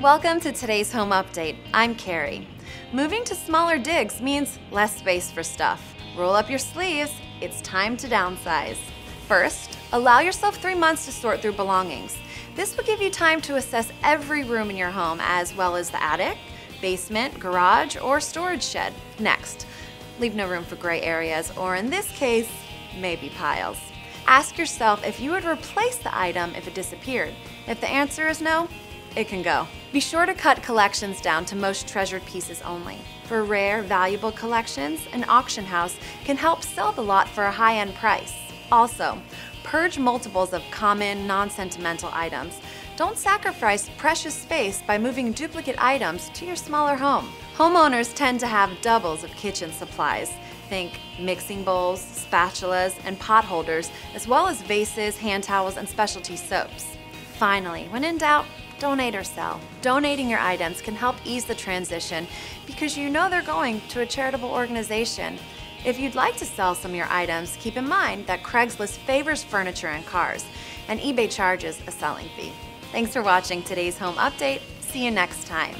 Welcome to today's home update. I'm Carrie. Moving to smaller digs means less space for stuff. Roll up your sleeves, it's time to downsize. First, allow yourself three months to sort through belongings. This will give you time to assess every room in your home as well as the attic, basement, garage, or storage shed. Next, leave no room for gray areas, or in this case, maybe piles. Ask yourself if you would replace the item if it disappeared. If the answer is no, it can go. Be sure to cut collections down to most treasured pieces only. For rare, valuable collections, an auction house can help sell the lot for a high-end price. Also, purge multiples of common, non-sentimental items. Don't sacrifice precious space by moving duplicate items to your smaller home. Homeowners tend to have doubles of kitchen supplies. Think mixing bowls, spatulas, and pot holders, as well as vases, hand towels, and specialty soaps. Finally, when in doubt, donate or sell. Donating your items can help ease the transition because you know they're going to a charitable organization. If you'd like to sell some of your items, keep in mind that Craigslist favors furniture and cars, and eBay charges a selling fee. Thanks for watching today's home update. See you next time.